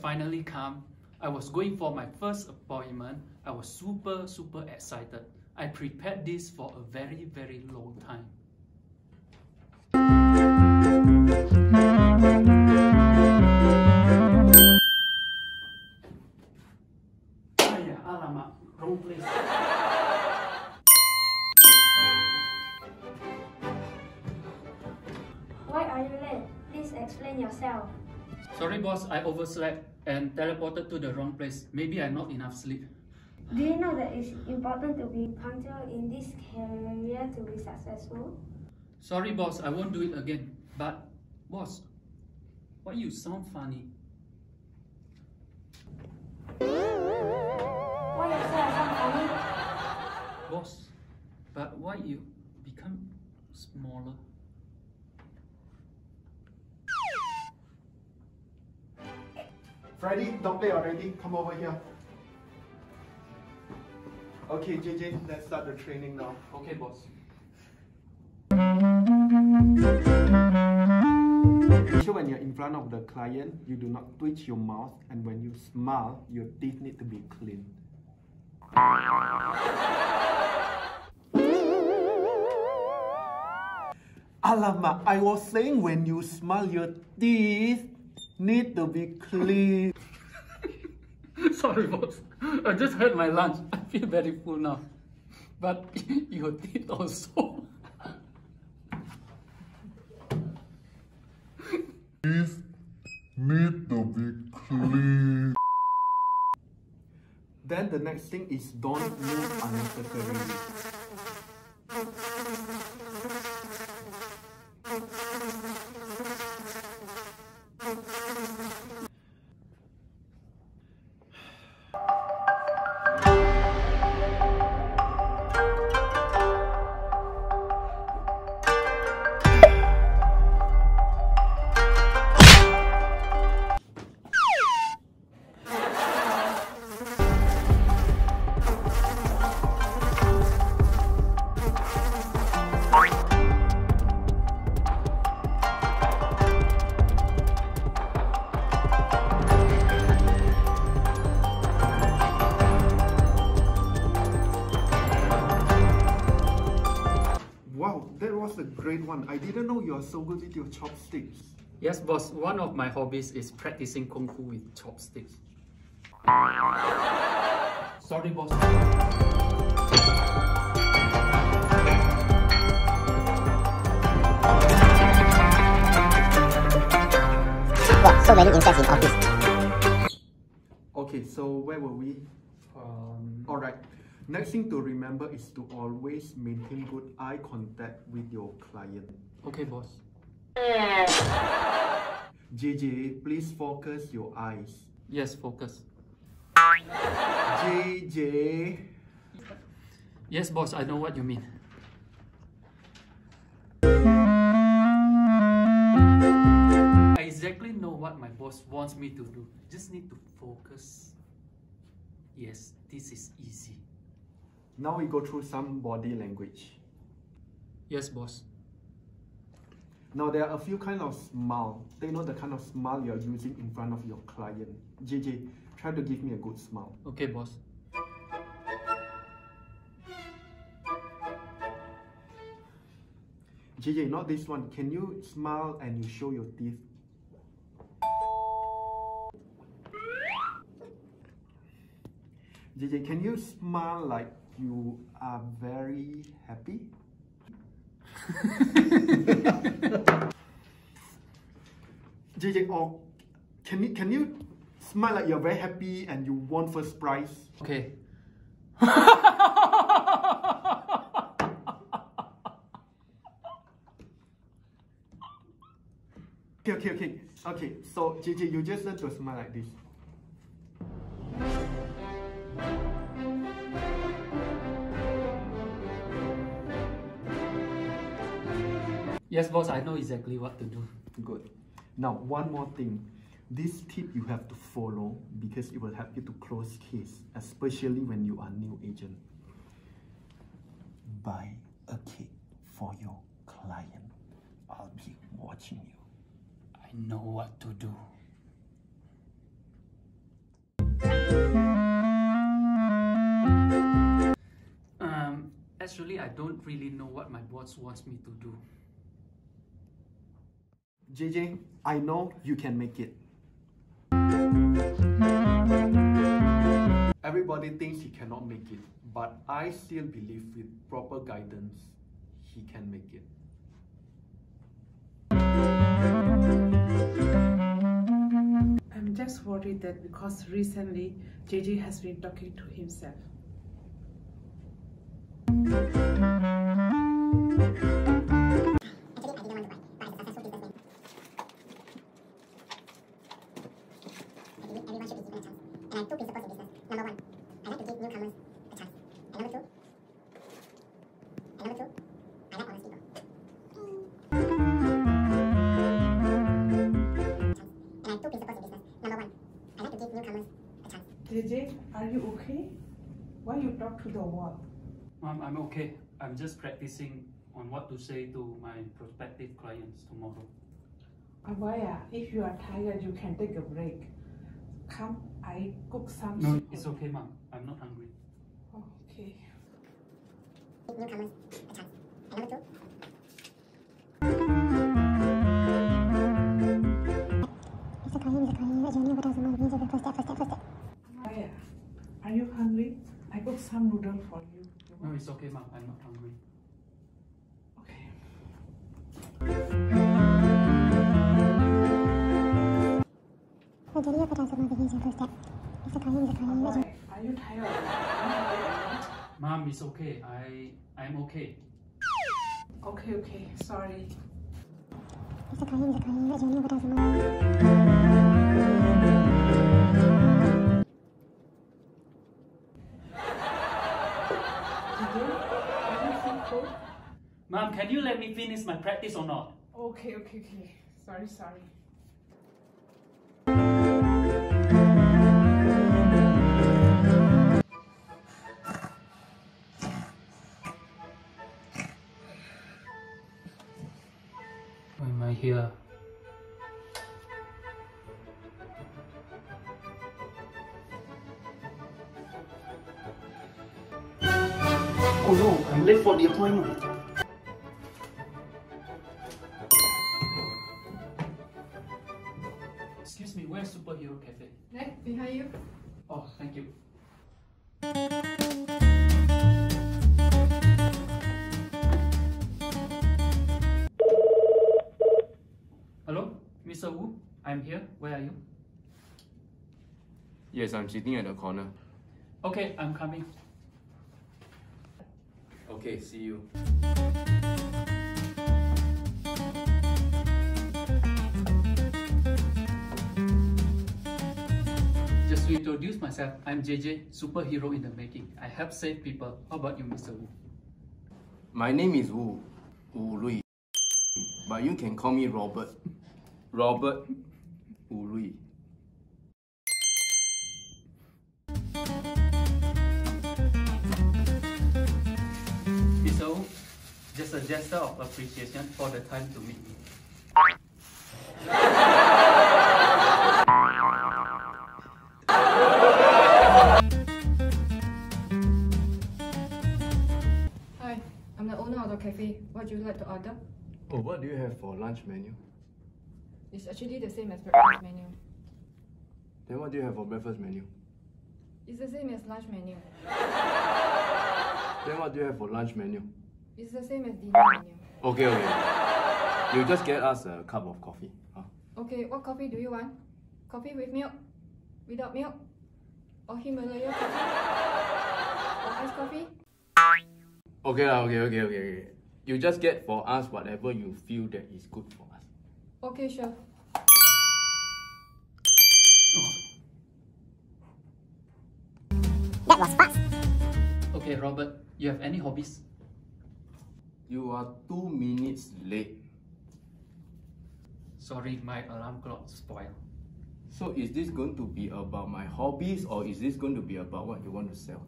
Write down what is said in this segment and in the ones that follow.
finally come. I was going for my first appointment. I was super, super excited. I prepared this for a very, very long time. Ayah, alamak, wrong place. Why are you late? Please explain yourself. Sorry boss, I overslept and teleported to the wrong place. Maybe I not enough sleep. Do you know that it's important to be punctual in this career to be successful? Sorry boss, I won't do it again. But boss, why you sound funny? Why you sound funny? Boss, but why you become smaller? Freddy, don't play already. Come over here. Okay, JJ, let's start the training now. Okay boss. Make sure when you're in front of the client, you do not twitch your mouth, and when you smile, your teeth need to be clean. Alamak, I was saying when you smile, your teeth need to be clean. Sorry boss, I just had my lunch. I feel very full now. But your teeth also. need to be clean. Then the next thing is don't move unnecessarily. Are so good with your chopsticks. Yes boss, one of my hobbies is practicing Kung Fu with chopsticks. Sorry boss. Wow, so many insects in office. Okay, so where were we? Um, Alright, next thing to remember is to always maintain good eye contact with your client. Okay boss. JJ, please focus your eyes. Yes, focus. JJ. Yes boss, I know what you mean. I exactly know what my boss wants me to do. Just need to focus. Yes, this is easy. Now we go through some body language. Yes, boss. Now there are a few kind of smile. They know the kind of smile you're using in front of your client. JJ, try to give me a good smile. Okay, boss. JJ, not this one. Can you smile and you show your teeth? JJ, can you smile like you are very happy? JJ, or can you can you smile like you're very happy and you won first prize? Okay. Okay, okay, okay. Okay, so JJ, you just learn to smile like this. yes, boss, I know exactly what to do. Good. Now, one more thing. This tip you have to follow because it will help you to close case, especially when you are new agent. Buy a cake for your client. I'll be watching you. I know what to do. Um, actually, I don't really know what my boss wants me to do. JJ, I know you can make it. Everybody thinks he cannot make it, but I still believe with proper guidance, he can make it. I'm just worried that because recently JJ has been talking to himself. JJ, are you okay? Why you talk to the wall? Mom, I'm okay. I'm just practicing on what to say to my prospective clients tomorrow. Ah, Abaya, ah? if you are tired, you can take a break. Come, I cook some No, soup. it's okay, Mom. I'm not hungry. Okay. Some noodle for you. You No, it's okay, Mom. I'm not hungry. Okay. Your new hotel room means first step. Mr. Karim, Mr. Karim, your Abaya, are you tired? Are you tired? Mom, it's okay. I I'm okay. Okay, okay, sorry. Mr. Karim, Mr. Karim, your new hotel room. JJ, are you feel cold? Mom, can you let me finish my practice or not? Okay, okay, okay. Sorry, sorry. Why am I here? Oh no, I'm late for the appointment. Mr. Wu? I'm here. Where are you? Yes, I'm sitting at the corner. Okay, I'm coming. Okay, see you. Just to introduce myself, I'm JJ, superhero in the making. I help save people. How about you, Mr. Wu? My name is Wu, Wu Lui, but you can call me Robert. Robert Wu Lui. Mr. Just a gesture of appreciation for the time to meet me. Hi, I'm the owner of the cafe. What do you like to order? Oh, what do you have for lunch menu? It's actually the same as breakfast ah. menu. Then what do you have for breakfast menu? It's the same as lunch menu. Then what do you have for lunch menu? It's the same as dinner menu. Okay, okay. You just get us a cup of coffee. Huh? Okay, what coffee do you want? Coffee with milk? Without milk? Or Himalaya coffee? or iced coffee? Okay, okay, okay, okay, okay. You just get for us whatever you feel that is good for. Okay, sure. That was fast. Okay, Robert, you have any hobbies? You are two minutes late. Sorry, my alarm clock spoiled. So is this going to be about my hobbies or is this going to be about what you want to sell?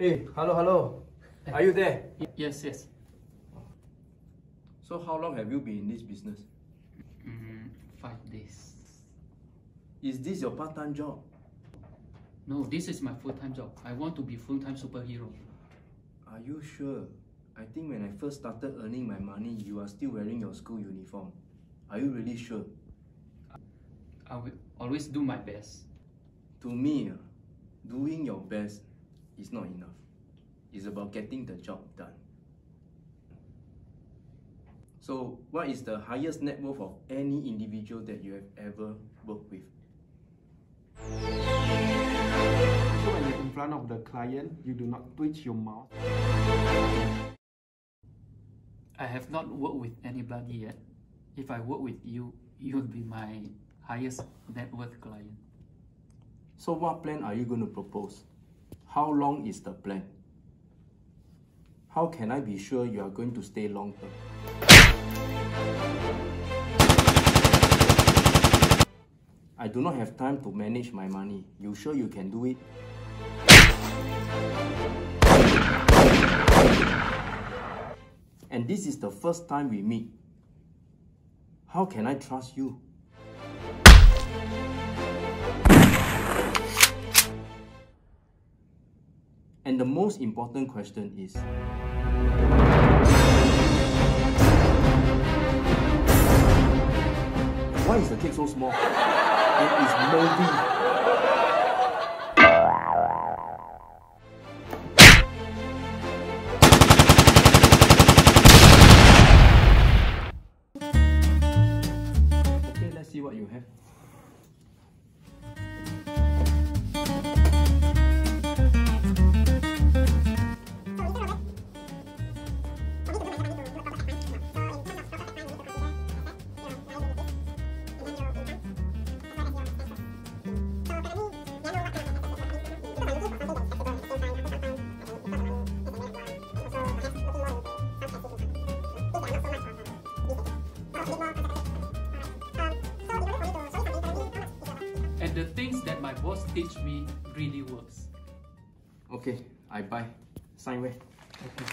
Hey, hello, hello. Are you there? Yes, yes. So how long have you been in this business? Mm, five days. Is this your part-time job? No, this is my full-time job. I want to be full-time superhero. Are you sure? I think when I first started earning my money, you are still wearing your school uniform. Are you really sure? I will always do my best. To me, doing your best is not enough. It's about getting the job done. So, what is the highest net worth of any individual that you have ever worked with? So when you're in front of the client, you do not twitch your mouth. I have not worked with anybody yet. If I work with you, you will be my highest net worth client. So, what plan are you going to propose? How long is the plan? How can I be sure you are going to stay long term? I do not have time to manage my money. You sure you can do it? And this is the first time we meet. How can I trust you? And the most important question is Why is the cake so small? It is moldy. My boss teach me really works. Okay, I buy. Sign where? Okay,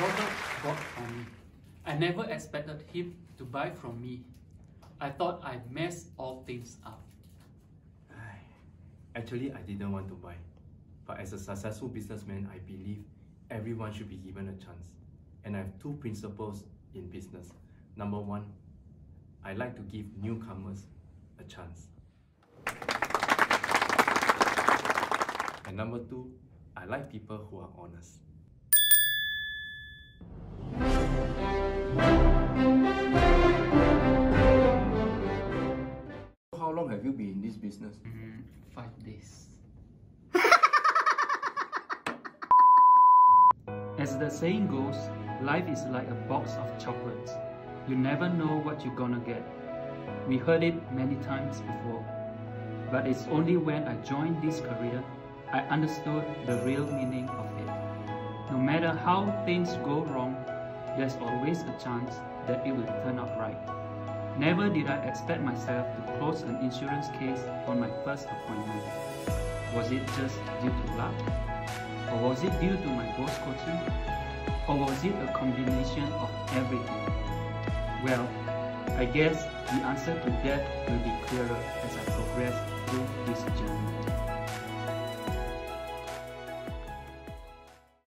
Robert bought from me. I never expected him to buy from me. I thought I messed all things up. Actually, I didn't want to buy. But as a successful businessman, I believe everyone should be given a chance. And I have two principles in business. Number one, I like to give newcomers a chance. And number two, I like people who are honest. How long have you been in this business? Mm, five days. As the saying goes, life is like a box of chocolates. You never know what you're gonna get. We heard it many times before. But it's only when I joined this career I understood the real meaning of it. No matter how things go wrong, there's always a chance that it will turn out right. Never did I expect myself to close an insurance case on my first appointment. Was it just due to luck? Or was it due to my boss coaching? Or was it a combination of everything? Well, I guess the answer to that will be clearer as I progress through this journey.